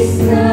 Christmas.